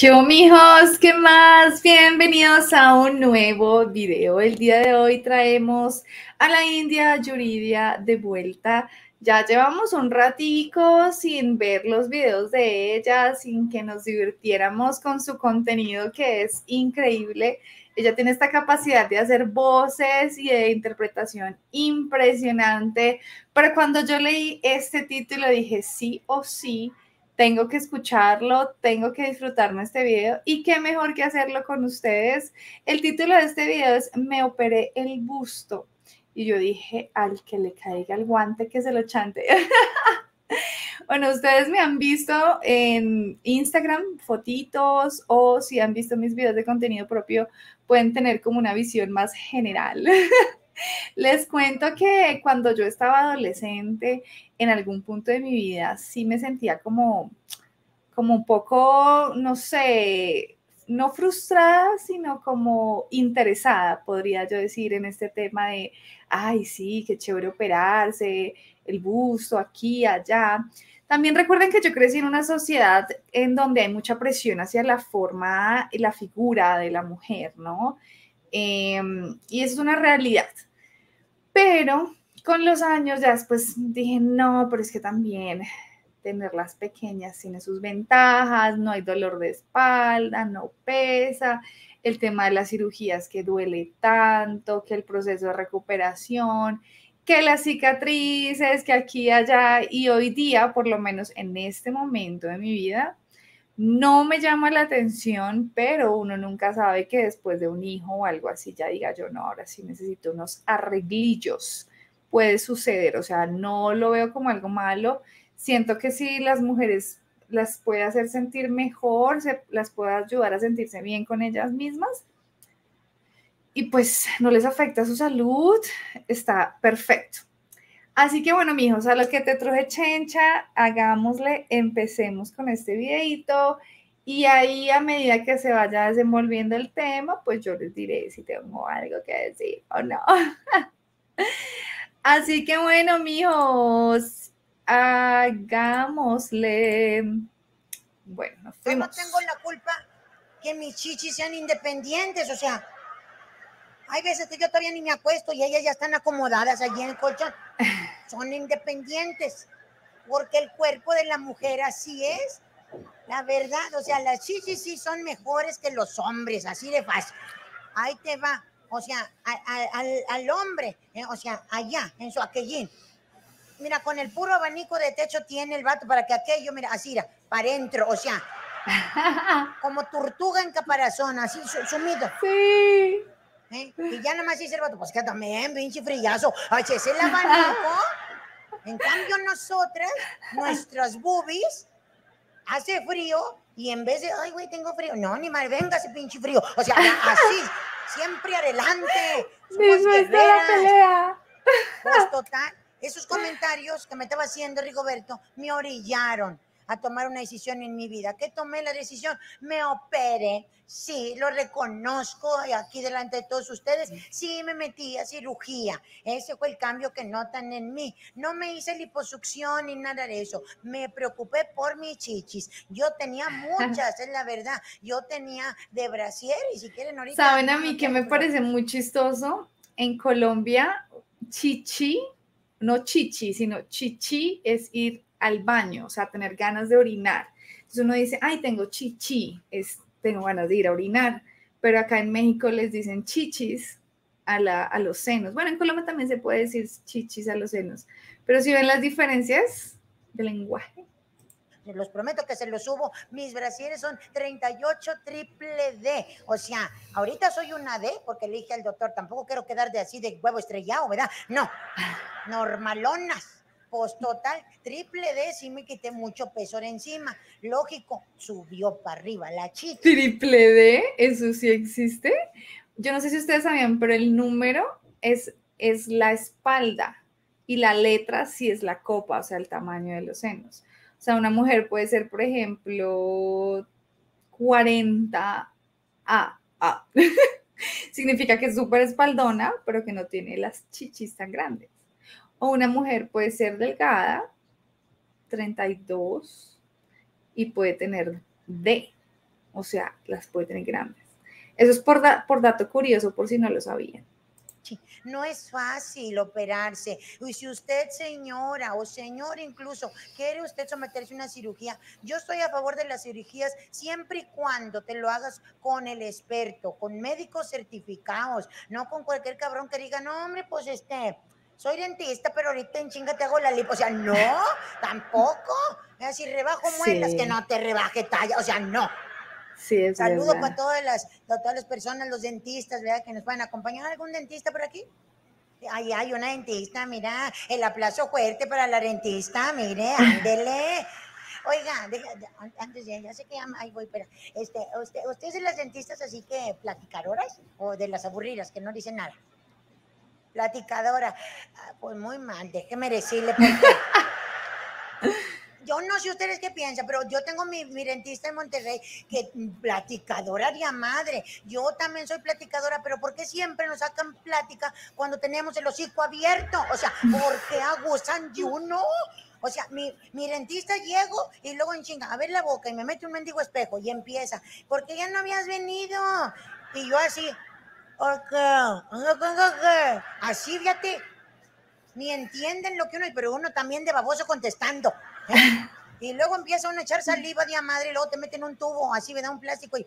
¿Qué mijos? ¿Qué más? Bienvenidos a un nuevo video. El día de hoy traemos a la India Yuridia de vuelta. Ya llevamos un ratico sin ver los videos de ella, sin que nos divirtiéramos con su contenido que es increíble. Ella tiene esta capacidad de hacer voces y de interpretación impresionante. Pero cuando yo leí este título dije sí o sí tengo que escucharlo, tengo que disfrutarme este video y qué mejor que hacerlo con ustedes. El título de este video es Me operé el busto y yo dije al que le caiga el guante que se lo chante. bueno, ustedes me han visto en Instagram, fotitos o si han visto mis videos de contenido propio, pueden tener como una visión más general. Les cuento que cuando yo estaba adolescente, en algún punto de mi vida sí me sentía como, como un poco, no sé, no frustrada, sino como interesada, podría yo decir, en este tema de, ay, sí, qué chévere operarse, el busto aquí, allá. También recuerden que yo crecí en una sociedad en donde hay mucha presión hacia la forma y la figura de la mujer, ¿no? Em, y es una realidad. Pero con los años ya después dije, no, pero es que también tenerlas pequeñas tiene sus ventajas, no hay dolor de espalda, no pesa, el tema de las cirugías que duele tanto, que el proceso de recuperación, que las cicatrices, que aquí y allá, y hoy día, por lo menos en este momento de mi vida, no me llama la atención, pero uno nunca sabe que después de un hijo o algo así ya diga yo, no, ahora sí necesito unos arreglillos. Puede suceder, o sea, no lo veo como algo malo. Siento que si las mujeres las puede hacer sentir mejor, se, las puede ayudar a sentirse bien con ellas mismas y pues no les afecta su salud, está perfecto. Así que bueno, mijos, a lo que te truje chencha, hagámosle, empecemos con este videito y ahí a medida que se vaya desenvolviendo el tema, pues yo les diré si tengo algo que decir o no. Así que bueno, mijos, hagámosle. Bueno, nos fuimos. Yo no tengo la culpa que mis chichis sean independientes, o sea, hay veces que yo todavía ni me acuesto y ellas ya están acomodadas allí en el colchón. Son independientes, porque el cuerpo de la mujer así es. La verdad, o sea, las chichis sí son mejores que los hombres, así de fácil. Ahí te va, o sea, al, hombre, eh, o sea, allá, en su aquellín. Mira, con el puro abanico de techo tiene el vato para que aquello, mira, así, para adentro, o sea, como tortuga en caparazón, así sumido. Sí. ¿Eh? Y ya nomás dice el vato, pues que también, pinche frillazo, es el abanico. En cambio, nosotras, nuestras boobies, hace frío y en vez de, ay, güey, tengo frío, no, ni mal, venga ese pinche frío. O sea, así, siempre adelante. La pelea. Pues total, esos comentarios que me estaba haciendo Rigoberto me orillaron a tomar una decisión en mi vida. ¿Qué tomé la decisión? Me operé. Sí, lo reconozco aquí delante de todos ustedes. Sí, me metí a cirugía. Ese fue el cambio que notan en mí. No me hice liposucción ni nada de eso. Me preocupé por mis chichis. Yo tenía muchas, es la verdad. Yo tenía de brasier y si quieren ahorita... ¿Saben a mí que me parece muy chistoso? En Colombia, chichi, no chichi, sino chichi es ir al baño, o sea, tener ganas de orinar. Entonces uno dice, ay, tengo chichi, es, tengo ganas de ir a orinar, pero acá en México les dicen chichis a, la, a los senos. Bueno, en Colombia también se puede decir chichis a los senos, pero si ven las diferencias de lenguaje. Los prometo que se los subo. Mis brasieres son 38 triple D. O sea, ahorita soy una D porque le dije al doctor, tampoco quiero quedar de así de huevo estrellado, ¿verdad? No, normalonas pues total, triple D sí me quité mucho peso encima. Lógico, subió para arriba la chica. ¿Triple D? ¿Eso sí existe? Yo no sé si ustedes sabían, pero el número es, es la espalda y la letra sí es la copa, o sea, el tamaño de los senos. O sea, una mujer puede ser, por ejemplo, 40 A. A. Significa que es súper espaldona, pero que no tiene las chichis tan grandes. O una mujer puede ser delgada, 32, y puede tener D. O sea, las puede tener grandes. Eso es por, por dato curioso, por si no lo sabían. No es fácil operarse. Y si usted, señora o señor incluso, quiere usted someterse a una cirugía, yo estoy a favor de las cirugías siempre y cuando te lo hagas con el experto, con médicos certificados, no con cualquier cabrón que diga, no, hombre, pues este, soy dentista, pero ahorita en chinga te hago la lipo. O sea, no, tampoco. Si rebajo muelas, que no te rebaje talla. O sea, no. Sí, Saludos para todas las, todas las personas, los dentistas, ¿verdad? Que nos pueden acompañar. ¿Algún dentista por aquí? Ahí hay una dentista, mira, el aplauso fuerte para la dentista, mire, ándele. Oiga, antes de, ya sé que ya, ahí voy, pero, este, usted, ¿ustedes son las dentistas así que platicadoras o de las aburridas que no dicen nada? Platicadora, ah, pues muy mal, déjeme decirle porque yo no sé ustedes qué piensan, pero yo tengo mi, mi dentista en Monterrey que platicadora de madre. Yo también soy platicadora, pero ¿por qué siempre nos sacan plática cuando tenemos el hocico abierto? O sea, ¿por qué abusan de uno? O sea, mi, mi dentista llego y luego en chinga, a ver la boca y me mete un mendigo espejo y empieza, ¿por qué ya no habías venido? Y yo así, ¿por qué? Así, fíjate, ni entienden lo que uno, pero uno también de baboso contestando. Y luego empieza uno a echar saliva de madre y luego te meten un tubo, así me da un plástico y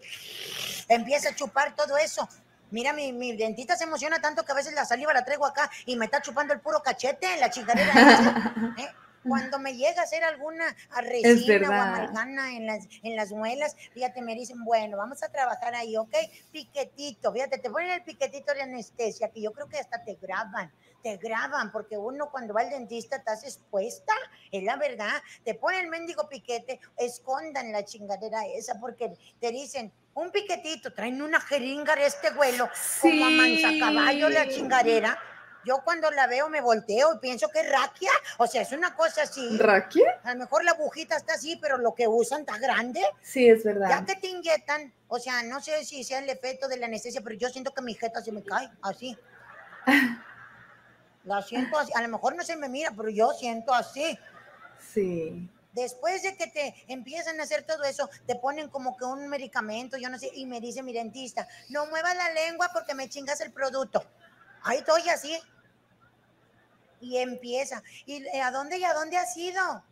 empieza a chupar todo eso. Mira, mi, mi, dentista se emociona tanto que a veces la saliva la traigo acá y me está chupando el puro cachete, la chingadera. ¿eh? Cuando me llega a hacer alguna resina o amalgana en las, en las muelas, fíjate, me dicen, bueno, vamos a trabajar ahí, ¿ok? Piquetito, fíjate, te ponen el piquetito de anestesia, que yo creo que hasta te graban te graban, porque uno cuando va al dentista estás expuesta, es la verdad. Te ponen el mendigo piquete, escondan la chingadera esa, porque te dicen, un piquetito, traen una jeringa de este vuelo, como a manzacaballo la chingadera. Yo cuando la veo me volteo y pienso que es raquia, o sea, es una cosa así. ¿Raquia? A lo mejor la agujita está así, pero lo que usan está grande. Sí, es verdad. Ya que te inyectan, o sea, no sé si sea el efecto de la anestesia, pero yo siento que mi jeta se me cae, así. La siento así. A lo mejor no se me mira, pero yo siento así. Sí. Después de que te empiezan a hacer todo eso, te ponen como que un medicamento, yo no sé, y me dice mi dentista, no muevas la lengua porque me chingas el producto. Ahí estoy así. Y empieza. ¿Y a dónde y a dónde has ido?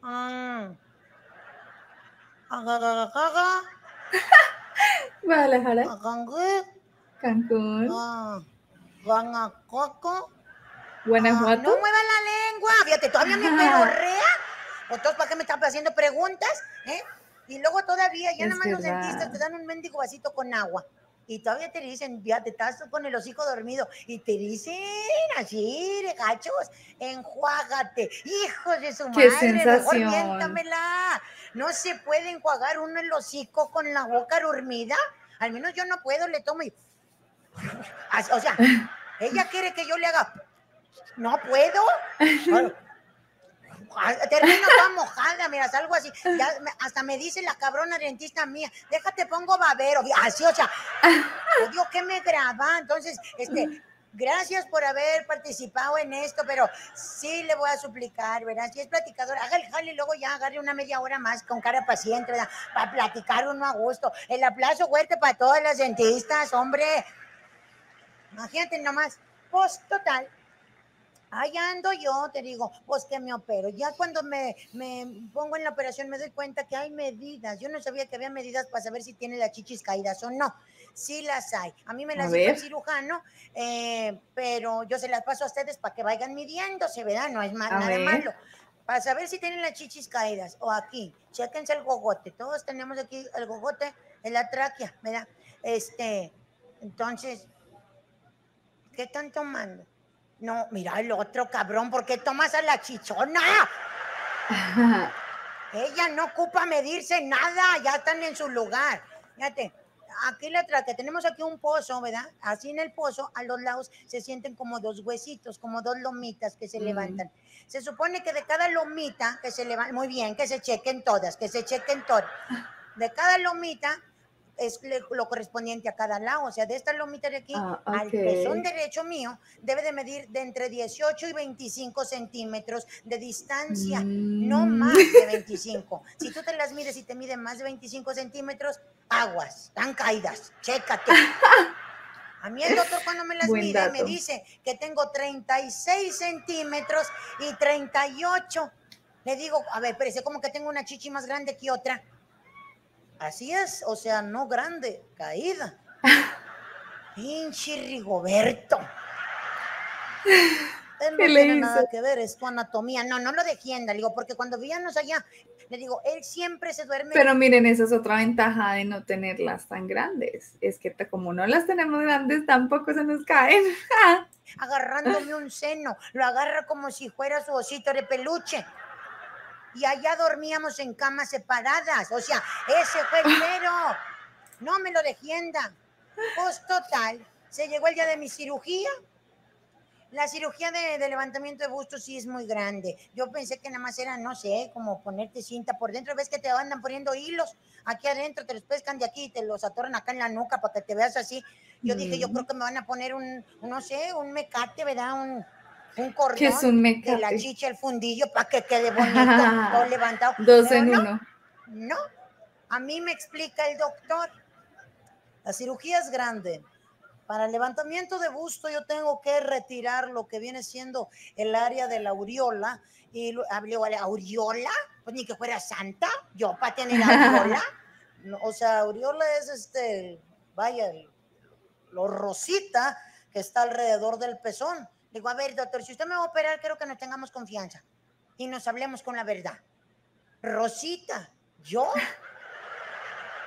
Ah. Guadalajara. Cancún. Cancún. Ah. Guanajuato. no mueva la lengua. Fíjate, todavía me pedorrea. ¿Otros para qué me están haciendo preguntas? ¿Eh? Y luego todavía, ya nada más los dentistas te dan un mendigo vasito con agua. Y todavía te dicen, ya te estás con el hocico dormido. Y te dicen así, gachos, enjuágate. Hijos de su madre, sensación. mejor. No se puede enjuagar uno el hocico con la boca dormida. Al menos yo no puedo, le tomo y... O sea, ella quiere que yo le haga no puedo. Termino toda mojada, mira, algo así. hasta me dice la cabrona dentista mía, déjate, pongo babero. Así, o sea, Dios que me graba. Entonces, este, gracias por haber participado en esto, pero sí le voy a suplicar, ¿verdad? Si es platicador, haga el jale y luego ya agarre una media hora más con cara paciente, ¿verdad? Para platicar uno a gusto. El aplauso fuerte para todas las dentistas, hombre. Imagínate nomás. Pues total, Ahí ando yo, te digo, pues que me opero. Ya cuando me, me, pongo en la operación me doy cuenta que hay medidas. Yo no sabía que había medidas para saber si tiene las chichis caídas o no. Sí las hay. A mí me las dijo el cirujano, eh, pero yo se las paso a ustedes para que vayan midiéndose, ¿verdad? No es mal, nada malo. Para saber si tienen las chichis caídas o aquí, chéquense el gogote. Todos tenemos aquí el gogote en la tráquea, ¿verdad? Este, entonces, ¿qué están tomando? No, mira el otro cabrón, ¿por qué tomas a la chichona? Ella no ocupa medirse nada, ya están en su lugar. Fíjate, aquí la que tenemos aquí un pozo, ¿verdad? Así en el pozo, a los lados se sienten como dos huesitos, como dos lomitas que se levantan. Se supone que de cada lomita que se levanta, muy bien, que se chequen todas, que se chequen todas. De cada lomita es lo correspondiente a cada lado. O sea, de esta lomita de aquí Ah, al ok. pezón derecho mío debe de medir de entre 18 y 25 centímetros de distancia. No Mm. más de 25. Si tú te las mides y te miden más de 25 centímetros, aguas, están caídas. Chécate. A mí el doctor cuando me las Buen mide me dato. dice que tengo 36 centímetros y 38. Le digo, a ver, parece como que tengo una chichi más grande que otra. Así es, o sea, no grande, caída. Pinche Rigoberto. Él no ¿Qué le tiene nada que ver, es tu anatomía. No, no lo defienda, le digo, porque cuando vivíamos allá, le digo, él siempre se duerme. Pero miren, esa es otra ventaja de no tenerlas tan grandes. Es que como no las tenemos grandes, tampoco se nos caen. agarrándome un seno, lo agarra como si fuera su osito de peluche. Y allá dormíamos en camas separadas, o sea, ese fue el mero. No me lo defienda. Pues total, se llegó el día de mi cirugía. La cirugía de, de levantamiento de busto sí es muy grande. Yo pensé que nada más era, no sé, como ponerte cinta por dentro. Ves que te andan poniendo hilos aquí adentro, te los pescan de aquí y te los atoran acá en la nuca para que te veas así. Yo dije, yo Mm. creo que me van a poner un, no sé, un mecate, ¿verdad? Un, un cordón ¿Qué es un de la chicha al fundillo para que quede bonito, todo levantado. Dos Pero en no, uno. no, a mí me explica el doctor. La cirugía es grande. Para el levantamiento de busto yo tengo que retirar lo que viene siendo el área de la aureola. Y hablé, ¿aureola? Pues ni que fuera santa, yo para tener aureola. O sea, aureola es este, vaya, el- lo rosita que está alrededor del pezón. Digo, a ver, doctor, si usted me va a operar, quiero que nos tengamos confianza y nos hablemos con la verdad. Rosita, ¿yo?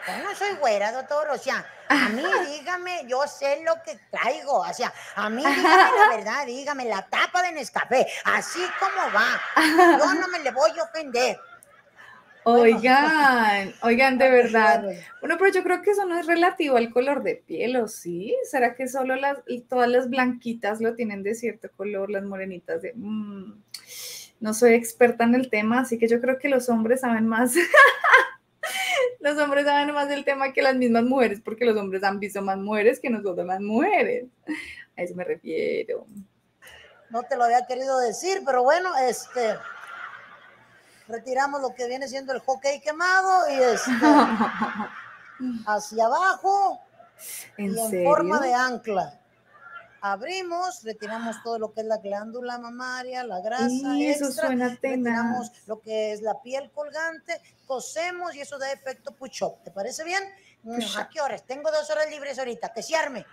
Yo no soy güera, doctor. O sea, a mí dígame, yo sé lo que traigo. O sea, a mí dígame la verdad, dígame la tapa de Nescafé, así como va. Yo no me le voy a ofender. Oigan, oigan, de verdad. Bueno, pero yo creo que eso no es relativo al color de piel, ¿o sí? ¿Será que solo las, todas las blanquitas lo tienen de cierto color, las morenitas de... mm, no soy experta en el tema, así que yo creo que los hombres saben más. los hombres saben más del tema que las mismas mujeres, porque los hombres han visto más mujeres que nosotros las mujeres. A eso me refiero. No te lo había querido decir, pero bueno, este. Retiramos lo que viene siendo el hockey quemado y este, hacia abajo ¿En y en serio? forma de ancla. Abrimos, retiramos todo lo que es la glándula mamaria, la grasa Y eso extra, suena retiramos tenaz. lo que es la piel colgante, cosemos y eso da efecto push-up. ¿Te parece bien? Mm, Push-up. ¿A qué horas? Tengo dos horas libres ahorita, que se arme.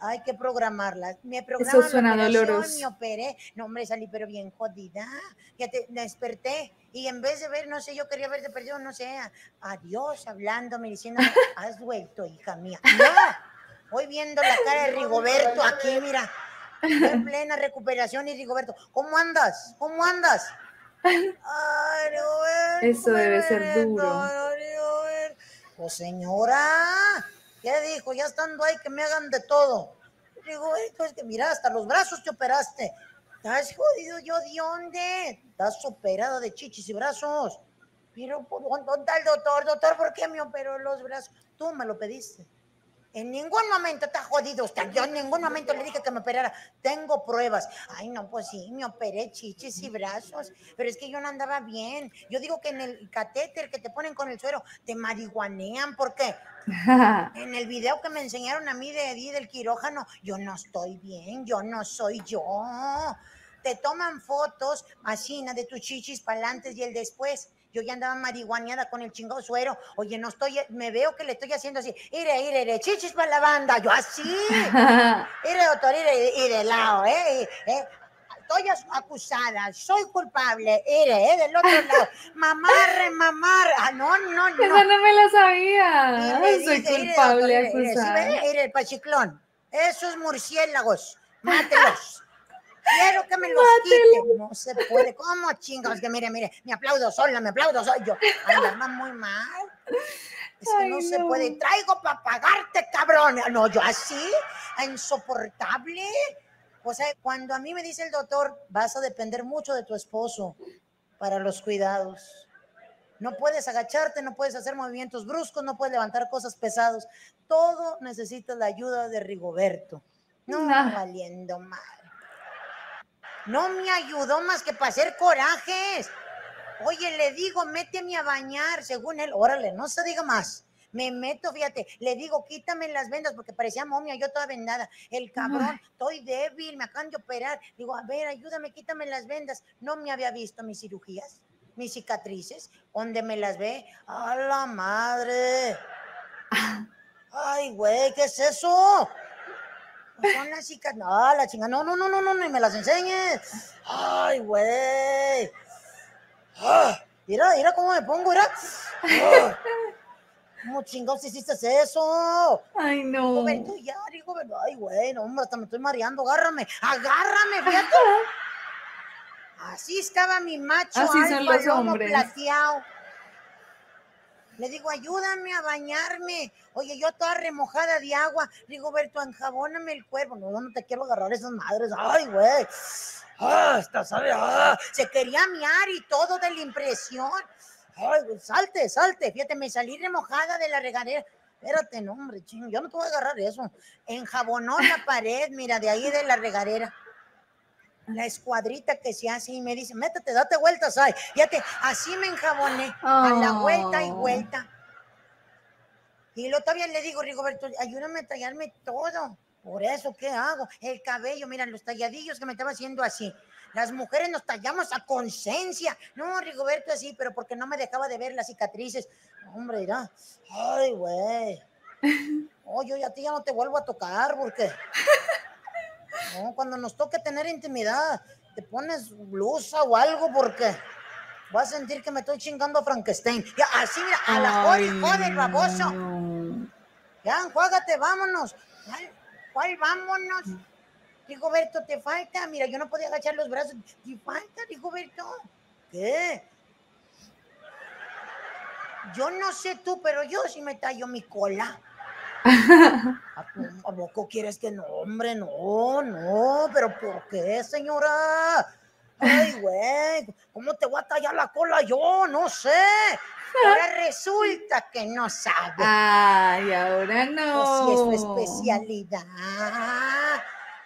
Hay que programarla. Me programaron la suena doloroso. Me operé. No, hombre, salí pero bien jodida. Ya te desperté y en vez de ver, no sé, yo quería verte perdido, no sé, a, a Dios hablándome, diciéndome, has vuelto, hija mía. No, voy viendo la cara de Rigoberto aquí, mira. En plena recuperación y Rigoberto, ¿cómo andas? ¿Cómo andas? Ay, Rigoberto, Eso debe ser duro. Rigoberto. Pues señora, ¿qué dijo? Ya estando ahí que me hagan de todo. Rigoberto, es que mira, hasta los brazos te operaste. ¿Estás jodido yo de dónde? Estás operado de chichis y brazos. Pero, ¿por dónde dónde está el doctor? Doctor, ¿por qué me operó los brazos? Tú me lo pediste. En ningún momento está jodido usted. Yo en ningún momento le dije que me operara. Tengo pruebas. Ay, no, pues sí, me operé chichis y brazos. Pero es que yo no andaba bien. Yo digo que en el catéter que te ponen con el suero, te marihuanean. ¿Por qué? En el video que me enseñaron a mí de Eddie del quirófano, yo no estoy bien, yo no soy yo. Te toman fotos, Machina, de tus chichis para el antes y el después. Yo ya andaba marihuaneada con el chingado suero. Oye, no estoy, me veo que le estoy haciendo así. Ire, ire, ire, chichis para la banda. Yo así. Ire, doctor, ire, y de lado, ¿eh? Y, ¿eh? Estoy acusada, soy culpable. Ire, ¿eh? Del otro lado. Mamar, mamar. Ah, no, no, no. Esa no me la sabía. Soy dice, "Mire, culpable doctor, mire, mire, ¿sí acusada. ve? Mire, el pachiclón. Esos murciélagos, mátelos. Quiero que me los quiten. No se puede. ¿Cómo chingados? Que mire, mire, me aplaudo sola, me aplaudo sola. Yo andaba muy mal. Es que Ay, no, se no. puede. Traigo para pagarte, cabrón. No, yo así, insoportable. O sea, cuando a mí me dice el doctor, vas a depender mucho de tu esposo para los cuidados. No puedes agacharte, no puedes hacer movimientos bruscos, no puedes levantar cosas pesadas. Todo necesita la ayuda de Rigoberto. No, Ah. valiendo mal. No me ayudó más que para hacer corajes. Oye, le digo, méteme a bañar, según él. Órale, no se diga más. Me meto, fíjate, le digo, quítame las vendas porque parecía momia, yo toda vendada. El cabrón, estoy débil, me acaban de operar. Digo, a ver, ayúdame, quítame las vendas. No me había visto mis cirugías, mis cicatrices, donde me las ve. ¡A la madre! Ay, güey, ¿qué es eso? Pues Son las cicatrices. No, la chinga. No, no, no, no, no, ni me las enseñes. Ay, güey. Ah, mira, mira cómo me pongo, mira. Ah, ¿Cómo chingados hiciste eso? Ay, no. Roberto, ya, digo, ay, güey, no, hombre, hasta me estoy mareando, agárrame, agárrame, fíjate. Así estaba mi macho Así son alfa, los hombres. plateado. Le digo, ayúdame a bañarme. Oye, yo toda remojada de agua. Rigoberto, enjabóname el cuerpo. No, no te quiero agarrar esas madres. Ay, güey. Ah, está, sabe, ah. Se quería miar y todo de la impresión. Ay, güey, salte, salte. Fíjate, me salí remojada de la regadera. Espérate, no, hombre, ching, yo no te voy a agarrar eso. Enjabonó la pared, mira, de ahí de la regadera. La escuadrita que se hace y me dice, métete, date vueltas, ay. Fíjate, así me enjaboné, a la vuelta y Oh. vuelta. Y luego todavía le digo, Rigoberto, ayúdame a tallarme todo. Por eso, ¿qué hago? El cabello, mira, los talladillos que me estaba haciendo así. Las mujeres nos tallamos a conciencia. No, Rigoberto, así, pero porque no me dejaba de ver las cicatrices. Hombre, mira. Ay, güey. Oye, yo a ti ya no te vuelvo a tocar porque. No, cuando nos toque tener intimidad, te pones blusa o algo porque vas a sentir que me estoy chingando a Frankenstein. Ya, así, mira, a la Ay, joder, joder, baboso. Ya, enjuágate, vámonos. ¿Cuál, cuál vámonos? Rigoberto, te falta. Mira, yo no podía agachar los brazos. Te falta, Rigoberto. ¿Qué? Yo no sé tú, pero yo sí me tallo mi cola. ¿A, po- a poco quieres que no, hombre? No, no, pero ¿por qué, señora? Ay, güey, ¿cómo te voy a tallar la cola yo? No sé. Ahora resulta que no sabe. Ay, ahora no. Pues sí, es su especialidad.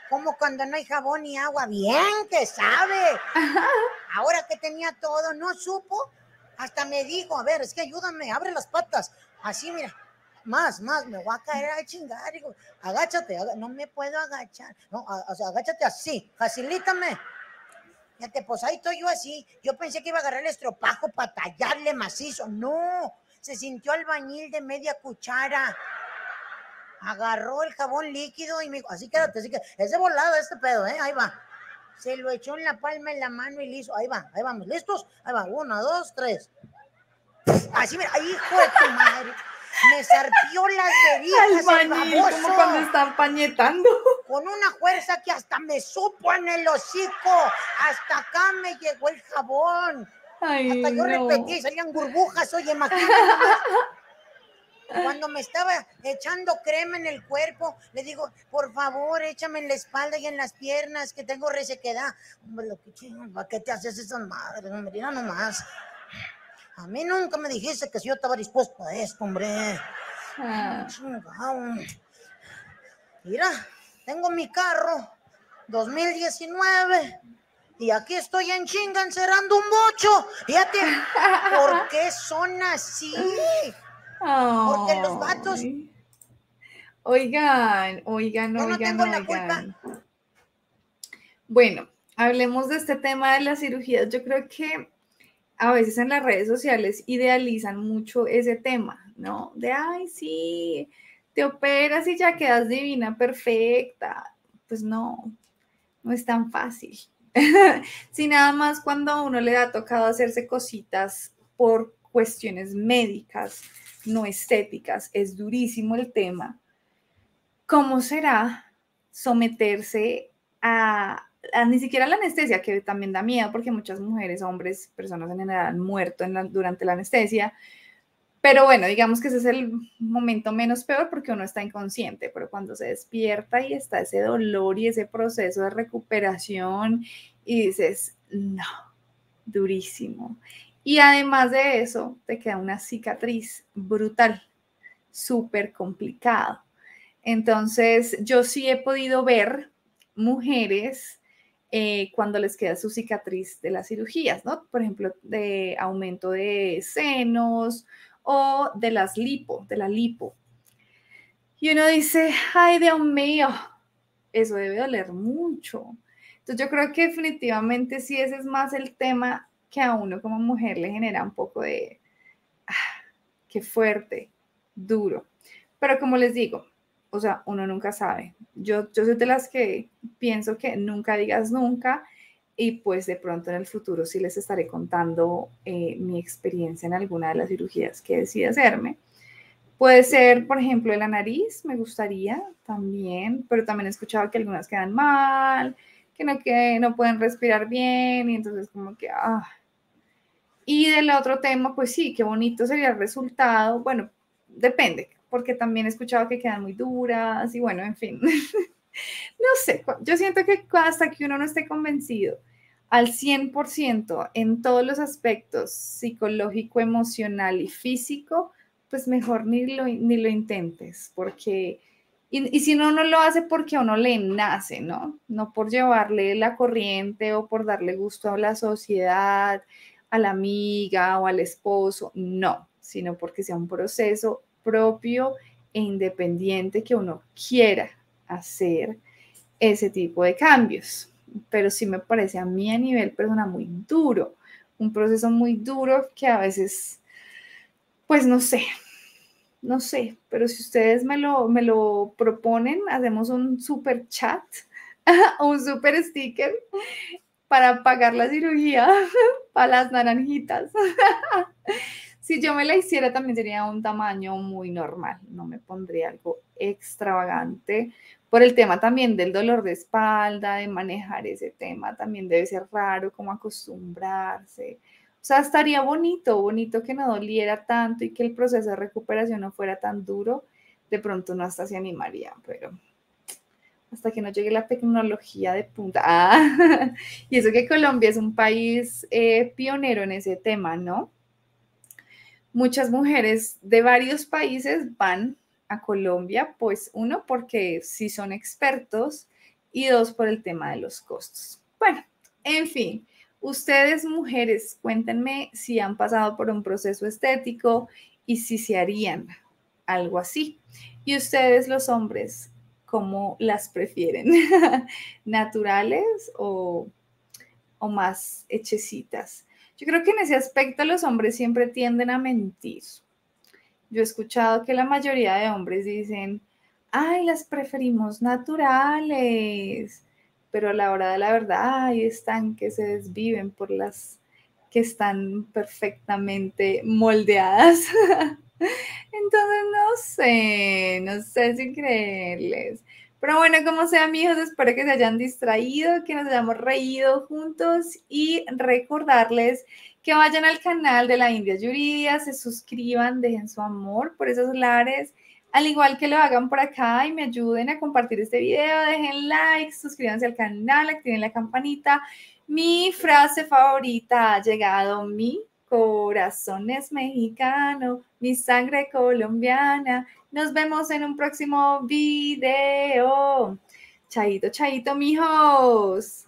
Como cuando no hay jabón ni agua, bien que sabe. Ahora que tenía todo, no supo. Hasta me dijo, a ver, es que ayúdame, abre las patas. Así, mira, más, más, me voy a caer a chingar. Digo, agáchate, no me puedo agachar. No, o sea, agáchate así, facilítame. Fíjate, pues ahí estoy yo así. Yo pensé que iba a agarrar el estropajo para tallarle macizo. No, se sintió albañil de media cuchara. Agarró el jabón líquido y me dijo, así quédate, así que es de volado este pedo, ¿eh? Ahí va. Se lo echó en la palma, en la mano y listo. Ahí va, ahí vamos, ¿listos? Ahí va, una, dos, tres. Así, mira, hijo de tu madre. Me zarpió las el Albañil, como cuando están pañetando. con una fuerza que hasta me supo en el hocico. Hasta acá me llegó el jabón. Ay, Hasta yo no. repetí salían burbujas, oye, imagínate. Cuando me estaba echando crema en el cuerpo, le digo, por favor, échame en la espalda y en las piernas, que tengo resequedad. Hombre, lo que ¿para qué te haces esas madres? Mira nomás. A mí nunca me dijiste que si yo estaba dispuesto a esto, hombre. Ah. Mira, tengo mi carro 2019 y aquí estoy en chinga encerrando un bocho. Fíjate, ¿por qué son así? Porque los vatos-. Oigan, oigan, Yo no oigan, tengo la oigan. Bueno, hablemos de este tema de las cirugías. Yo creo que a veces en las redes sociales idealizan mucho ese tema, ¿no? De, ay, sí, te operas y ya quedas divina, perfecta. Pues no, no es tan fácil. Si nada más cuando a uno le ha tocado hacerse cositas por cuestiones médicas, no estéticas, es durísimo el tema. ¿Cómo será someterse a, ni siquiera la anestesia, que también da miedo porque muchas mujeres, hombres, personas en general han muerto durante la anestesia? Pero bueno, digamos que ese es el momento menos peor porque uno está inconsciente, pero cuando se despierta y está ese dolor y ese proceso de recuperación y dices, no, durísimo. Y además de eso, te queda una cicatriz brutal, súper complicado. Entonces, yo sí he podido ver mujeres eh, cuando les queda su cicatriz de las cirugías, ¿no? Por ejemplo, de aumento de senos o de las lipo, de la lipo. Y uno dice, ay Dios mío, eso debe doler mucho. Entonces yo creo que definitivamente sí ese es más el tema que a uno como mujer le genera un poco de, ah, qué fuerte, duro. Pero como les digo, o sea, uno nunca sabe. Yo, yo soy de las que pienso que nunca digas nunca y pues de pronto en el futuro sí les estaré contando eh, mi experiencia en alguna de las cirugías que decida hacerme. Puede ser, por ejemplo, la nariz, me gustaría también, pero también he escuchado que algunas quedan mal, que no, que no pueden respirar bien y entonces como que, ah. Y del otro tema, pues sí, qué bonito sería el resultado. Bueno, depende, porque también he escuchado que quedan muy duras y bueno, en fin. no sé, yo siento que hasta que uno no esté convencido al 100% en todos los aspectos psicológico, emocional y físico, pues mejor ni lo, ni lo intentes, porque, y, y, si no, no lo hace porque a uno le nace, ¿no? No por llevarle la corriente o por darle gusto a la sociedad, a la amiga o al esposo, no, sino porque sea un proceso propio e independiente que uno quiera hacer ese tipo de cambios. Pero sí me parece a mí a nivel persona muy duro, un proceso muy duro que a veces pues no sé, no sé, pero si ustedes me lo, me lo proponen, hacemos un super chat un super sticker para pagar la cirugía para las naranjitas. si yo me la hiciera también sería un tamaño muy normal, no me pondría algo extravagante. Por el tema también del dolor de espalda, de manejar ese tema, también debe ser raro como acostumbrarse. O sea, estaría bonito, bonito que no doliera tanto y que el proceso de recuperación no fuera tan duro. De pronto no hasta se animaría, pero hasta que no llegue la tecnología de punta. Ah, y eso que Colombia es un país eh, pionero en ese tema, ¿no? Muchas mujeres de varios países van a Colombia, pues uno, porque sí son expertos y dos, por el tema de los costos. Bueno, en fin, Ustedes, mujeres, cuéntenme si han pasado por un proceso estético y si se harían algo así. Y ustedes, los hombres, ¿cómo las prefieren? ¿Naturales o, o más hechecitas? Yo creo que en ese aspecto los hombres siempre tienden a mentir. Yo he escuchado que la mayoría de hombres dicen, ay, las preferimos naturales pero a la hora de la verdad hay están que se desviven por las que están perfectamente moldeadas. Entonces, no sé, no sé si creerles. Pero bueno, como sea, amigos, espero que se hayan distraído, que nos hayamos reído juntos y recordarles que vayan al canal de la India Yuridia, se suscriban, dejen su amor por esos lares al igual que lo hagan por acá y me ayuden a compartir este video, dejen like, suscríbanse al canal, activen la campanita. Mi frase favorita ha llegado, mi corazón es mexicano, mi sangre colombiana. Nos vemos en un próximo video. Chaito, chaito, mijos.